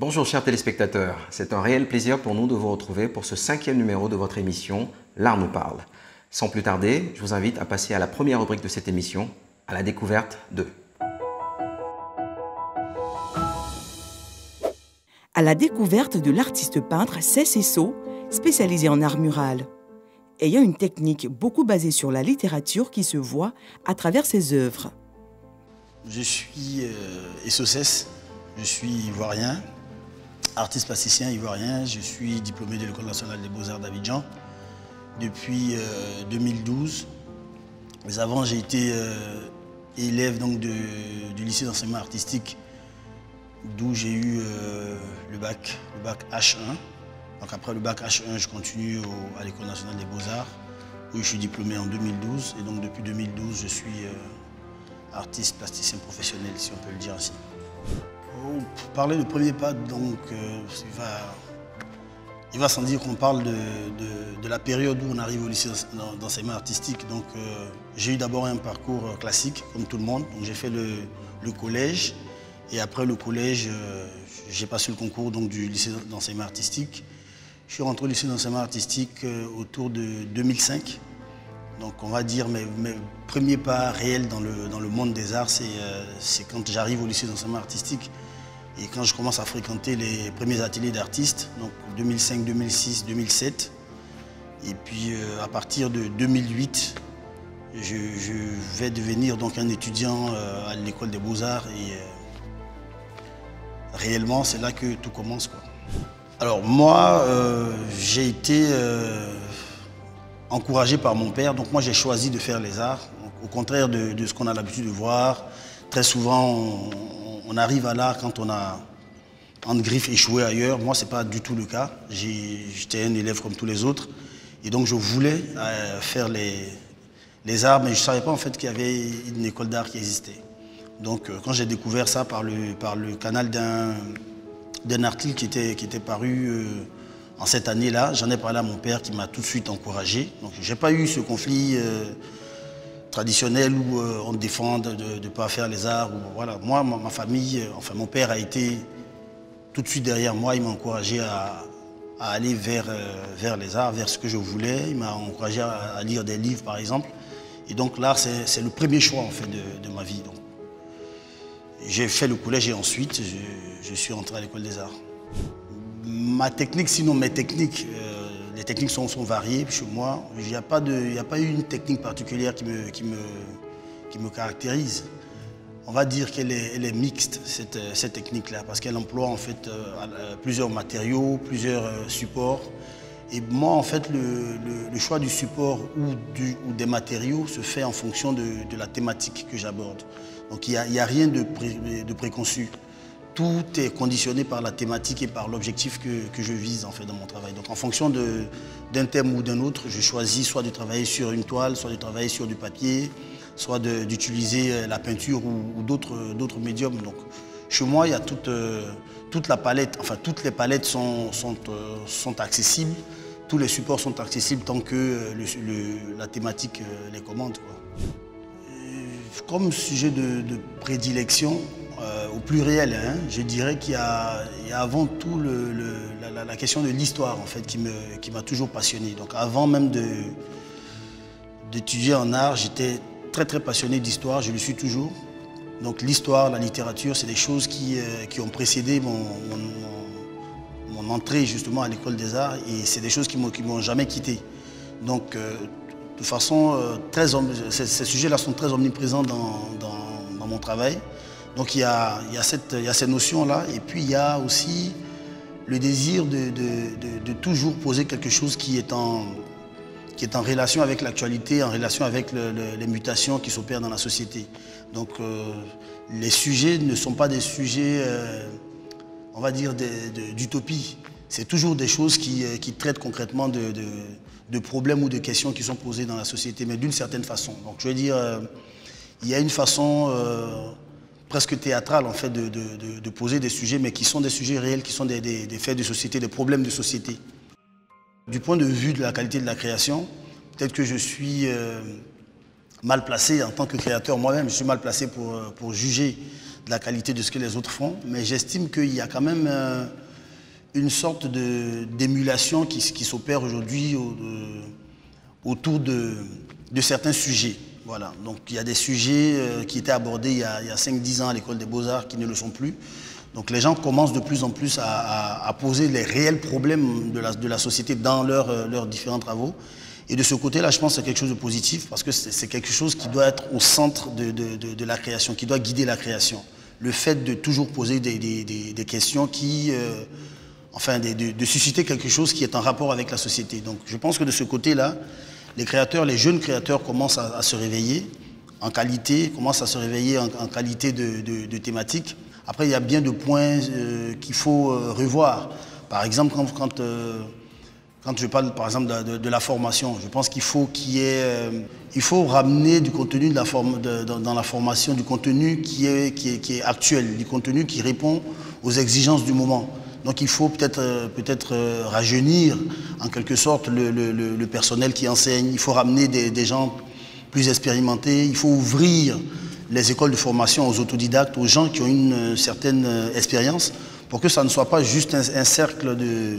Bonjour chers téléspectateurs, c'est un réel plaisir pour nous de vous retrouver pour ce cinquième numéro de votre émission L'Art nous parle. Sans plus tarder, je vous invite à passer à la première rubrique de cette émission, à la découverte de... À la découverte de l'artiste peintre Cessesso, spécialisé en art mural. Ayant une technique beaucoup basée sur la littérature qui se voit à travers ses œuvres. Je suis euh, je suis ivoirien, artiste plasticien ivoirien. Je suis diplômé de l'École nationale des beaux-arts d'Abidjan depuis 2012. Euh, Mais avant, j'ai été euh, élève donc, du lycée d'enseignement artistique, d'où j'ai eu euh, le, bac, le bac H1. Donc après le bac H1, je continue à l'École nationale des beaux-arts, où je suis diplômé en 2012. Et donc depuis 2012, je suis artiste plasticien professionnel, si on peut le dire ainsi. Pour parler de premier pas, donc, euh, il va, sans dire qu'on parle de, la période où on arrive au lycée d'enseignement artistique. Donc, euh, j'ai eu d'abord un parcours classique, comme tout le monde. J'ai fait le, collège. Et après le collège, euh, j'ai passé le concours donc, du lycée d'enseignement artistique. Je suis rentré au lycée d'enseignement artistique autour de 2005. Donc on va dire mes, premiers pas réels dans le, dans le monde des arts, c'est quand j'arrive au lycée d'enseignement artistique. Et quand je commence à fréquenter les premiers ateliers d'artistes, donc 2005, 2006, 2007, et puis euh, à partir de 2008, je, vais devenir donc un étudiant euh, à l'école des beaux-arts et euh, réellement c'est là que tout commence. Alors moi, j'ai été encouragé par mon père, donc moi j'ai choisi de faire les arts, au contraire de, ce qu'on a l'habitude de voir. Très souvent, on, arrive à l'art quand on a, entre griffes, échoué ailleurs. Moi, ce n'est pas du tout le cas. J'étais un élève comme tous les autres. Et donc, je voulais euh, faire les, les arts, mais je ne savais pas en fait qu'il y avait une école d'art qui existait. Donc, euh, quand j'ai découvert ça par le, canal d'un article qui était, qui était paru euh, en cette année-là, j'en ai parlé à mon père qui m'a tout de suite encouragé. Donc, je n'ai pas eu ce conflit traditionnel où euh, on défend de ne pas faire les arts. voilà. Moi, ma, famille, euh, enfin mon père a été tout de suite derrière moi. Il m'a encouragé à, aller vers, euh, vers les arts, vers ce que je voulais. Il m'a encouragé à, lire des livres, par exemple. Et donc l'art, c'est le premier choix en fait de, ma vie. J'ai fait le collège et ensuite, je, suis entré à l'école des arts. Ma technique, sinon mes techniques, les techniques sont, variées chez moi. Il n'y a, pas une technique particulière qui me, caractérise. On va dire qu'elle est, mixte, cette, technique-là, parce qu'elle emploie en fait euh, plusieurs matériaux, plusieurs euh, supports. Et moi, en fait, le, choix du support ou, des matériaux se fait en fonction de, la thématique que j'aborde. Donc il n'y a, rien de préconçu tout est conditionné par la thématique et par l'objectif que, je vise en fait dans mon travail. Donc en fonction d'un thème ou d'un autre, je choisis soit de travailler sur une toile, soit de travailler sur du papier, soit d'utiliser euh, la peinture ou, d'autres médiums. Donc chez moi, il y a toute, euh, toute la palette, enfin toutes les palettes sont, sont, euh, sont accessibles, tous les supports sont accessibles tant que la thématique les commande. Comme sujet de prédilection, euh, au plus réel, hein, je dirais qu'il y, a avant tout la, question de l'histoire en fait qui m'a toujours passionné. Donc avant même d'étudier en art, j'étais très très passionné d'histoire, je le suis toujours. Donc l'histoire, la littérature, c'est des choses qui, euh, ont précédé mon, entrée justement à l'école des arts et c'est des choses qui ne m'ont jamais quitté. Donc euh, de toute façon, ces, sujets-là sont très omniprésents dans mon travail. Donc il y a, cette, ces notions-là. Et puis il y a aussi le désir de, toujours poser quelque chose qui est en, qui est en relation avec l'actualité, en relation avec les mutations qui s'opèrent dans la société. Donc euh, les sujets ne sont pas des sujets, euh, on va dire, d'utopie. C'est toujours des choses qui, euh, traitent concrètement de, problèmes ou de questions qui sont posées dans la société, mais d'une certaine façon. Donc je veux dire, il y a une façon presque théâtral en fait de, poser des sujets, mais qui sont des sujets réels, qui sont des, faits de société, des problèmes de société. Du point de vue de la qualité de la création, peut-être que je suis euh, mal placé en tant que créateur moi-même, je suis mal placé pour, euh, pour juger de la qualité de ce que les autres font, mais j'estime qu'il y a quand même euh, une sorte d'émulation qui, qui s'opère aujourd'hui autour de, de, certains sujets. Voilà. Donc il y a des sujets euh, qui étaient abordés il y a, a 5-10 ans à l'école des beaux-arts qui ne le sont plus. Donc les gens commencent de plus en plus à, poser les réels problèmes de la, société dans leurs leurs différents travaux. Et de ce côté-là, je pense que c'est quelque chose de positif parce que c'est quelque chose qui doit être au centre de, de, la création, qui doit guider la création. Le fait de toujours poser des, des, des questions qui, euh, enfin, de, susciter quelque chose qui est en rapport avec la société. Donc, je pense que de ce côté-là, les créateurs, les jeunes créateurs commencent à, se réveiller en qualité, commencent à se réveiller en, qualité de, thématique. Après, il y a bien de points euh, qu'il faut euh, revoir. Par exemple, quand, quand je parle de, la formation, je pense qu'il faut qu'il y ait, euh, il faut ramener du contenu dans la formation, du contenu qui, est, actuel, du contenu qui répond aux exigences du moment. Donc il faut peut-être euh, peut-être euh, rajeunir en quelque sorte le, personnel qui enseigne. Il faut ramener des, des, gens plus expérimentés. Il faut ouvrir les écoles de formation aux autodidactes, aux gens qui ont une certaine expérience, pour que ça ne soit pas juste un cercle de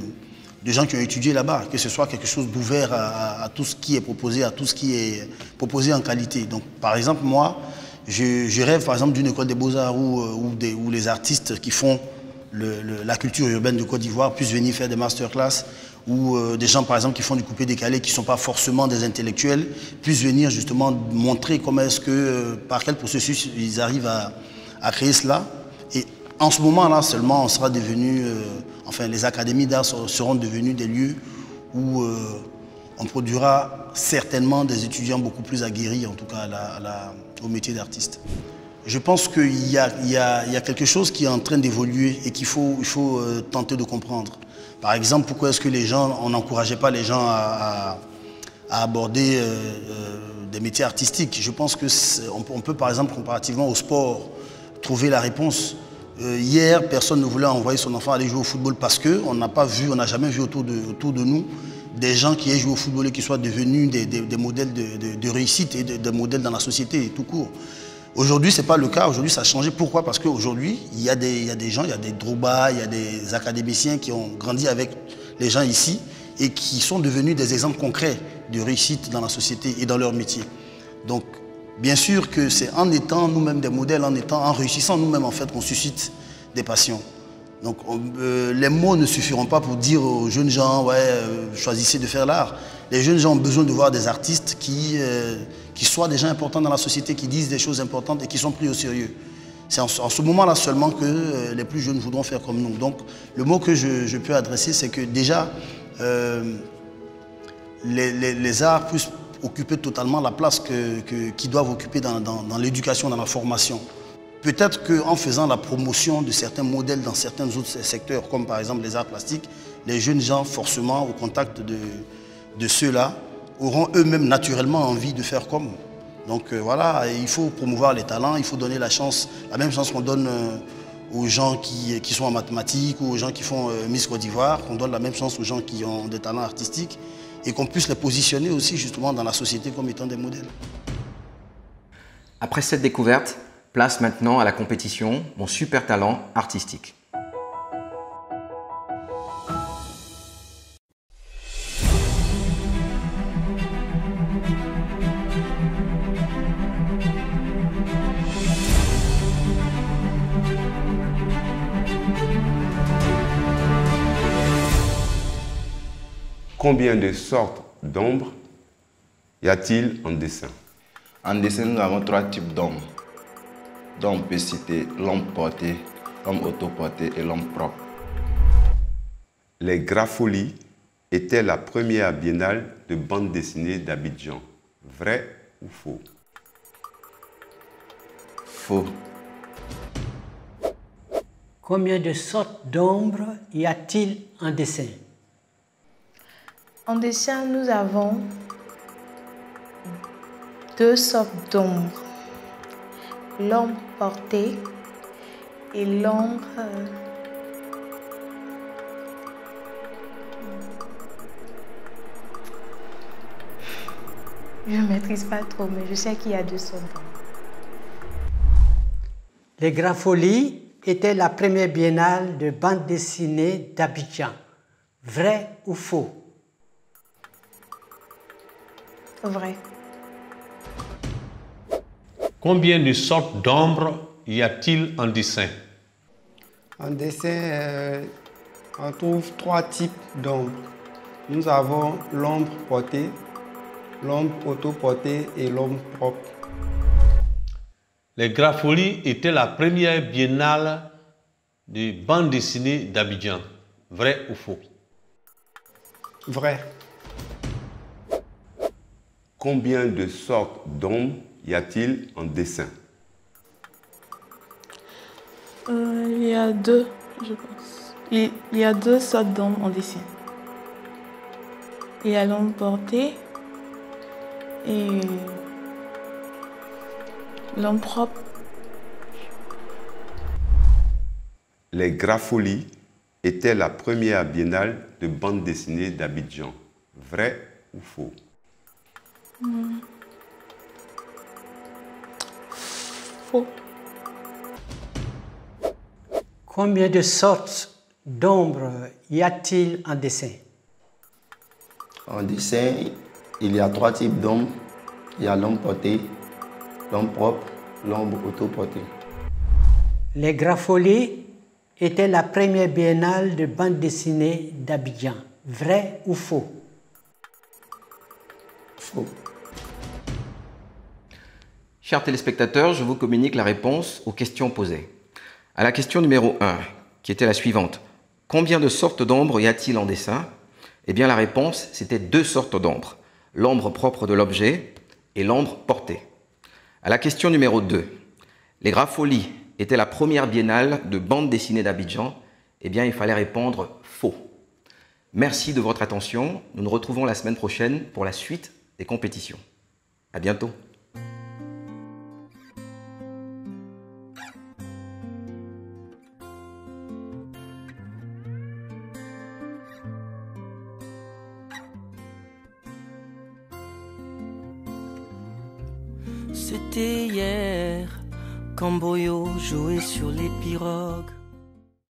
de gens qui ont étudié là-bas, que ce soit quelque chose d'ouvert à, tout ce qui est proposé, à tout ce qui est proposé en qualité. Donc, par exemple, moi, je, rêve par exemple d'une école des beaux-arts où, euh, où, les artistes qui font la culture urbaine de Côte d'Ivoire puissent venir faire des masterclass, ou euh, des gens par exemple qui font du coupé décalé, qui ne sont pas forcément des intellectuels, puissent venir justement montrer comment est-ce que, euh, par quel processus ils arrivent à, créer cela. Et en ce moment-là seulement, on sera devenu, euh, enfin les académies d'art seront devenues des lieux où on produira certainement des étudiants beaucoup plus aguerris, en tout cas au métier d'artiste. Je pense qu'il y, a quelque chose qui est en train d'évoluer et qu'il faut, euh, tenter de comprendre. Par exemple, pourquoi est-ce que les gens, on n'encourageait pas les gens à, aborder des métiers artistiques? Je pense qu'on on peut, par exemple, comparativement au sport, trouver la réponse. Euh, hier, personne ne voulait envoyer son enfant aller jouer au football parce qu'on n'a pas vu, on n'a jamais vu autour de nous des gens qui aient joué au football et qui soient devenus des, modèles de, réussite et des modèles dans la société tout court. Aujourd'hui, ce n'est pas le cas. Aujourd'hui, ça a changé. Pourquoi? Parce qu'aujourd'hui, il y, a des, des gens, il y a des Droba, il y a des académiciens qui ont grandi avec les gens ici et qui sont devenus des exemples concrets de réussite dans la société et dans leur métier. Donc, Bien sûr que c'est en étant nous-mêmes des modèles, en, étant, en réussissant nous-mêmes en fait qu'on suscite des passions. Donc euh, les mots ne suffiront pas pour dire aux jeunes gens, ouais, euh, choisissez de faire l'art. Les jeunes gens ont besoin de voir des artistes qui, euh, qui soient des importants dans la société, qui disent des choses importantes et qui sont pris au sérieux. C'est en, ce moment-là seulement que les plus jeunes voudront faire comme nous. Donc le mot que je, peux adresser, c'est que déjà, les, les, arts plus occuper totalement la place qu'ils que, doivent occuper dans, l'éducation, dans la formation. Peut-être qu'en faisant la promotion de certains modèles dans certains autres secteurs, comme par exemple les arts plastiques, les jeunes gens, forcément, au contact de ceux-là, auront eux-mêmes naturellement envie de faire comme. Donc euh, voilà, il faut promouvoir les talents, il faut donner la chance, la même chance qu'on donne euh, aux gens qui, qui, sont en mathématiques ou aux gens qui font euh, Miss Côte d'Ivoire, qu'on donne la même chance aux gens qui ont des talents artistiques et qu'on puisse les positionner aussi justement dans la société comme étant des modèles. Après cette découverte, place maintenant à la compétition Mon super talent artistique. Combien de sortes d'ombres y a-t-il en dessin En dessin, nous avons trois types d'ombres. Donc, on peut citer l'ombre portée, l'ombre autoportée et l'ombre propre. Les Grapholies étaient la première biennale de bande dessinée d'Abidjan. Vrai ou faux? Faux. Combien de sortes d'ombres y a-t-il en dessin? En dessin, nous avons deux sortes d'ombres. L'ombre portée et l'ombre... Euh, je ne maîtrise pas trop, mais je sais qu'il y a deux sortes. Les Graffolies était la première biennale de bande dessinée d'Abidjan. Vrai ou faux? Vrai. Combien de sortes d'ombres y a-t-il en dessin? En dessin, euh, on trouve trois types d'ombres. Nous avons l'ombre portée, l'ombre autoportée et l'ombre propre. Les Graffolies étaient la première biennale de bande dessinée d'Abidjan. Vrai ou faux? Vrai. Combien de sortes d'ombres y a-t-il en dessin Euh, il y a deux, je pense. Il, il y a deux sortes d'ombres en dessin. Il y a l'ombre portée et l'ombre propre. Les Graffolies étaient la première biennale de bande dessinée d'Abidjan. Vrai ou faux? Faux. Combien de sortes d'ombres y a-t-il en dessin? En dessin, il y a trois types d'ombres. Il y a l'ombre portée, l'ombre propre, l'ombre autoportée. Les Graffolies était la première biennale de bande dessinée d'Abidjan. Vrai ou faux? Faux. Chers téléspectateurs, je vous communique la réponse aux questions posées. À la question numéro 1, qui était la suivante, combien de sortes d'ombres y a-t-il en dessin? Eh bien la réponse, c'était deux sortes d'ombres, l'ombre propre de l'objet et l'ombre portée. À la question numéro 2, les Graffolies étaient la première biennale de bande dessinée d'Abidjan Eh bien il fallait répondre faux. Merci de votre attention. Nous nous retrouvons la semaine prochaine pour la suite des compétitions. À bientôt. Sur les pirogues.